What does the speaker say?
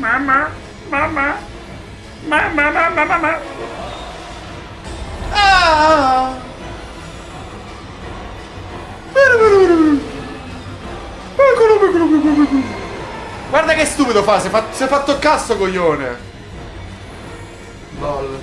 Mamma, mamma, mamma, mamma, mamma. Ah! Guarda che stupido fa, si è fatto, si è fatto cazzo coglione. Lol.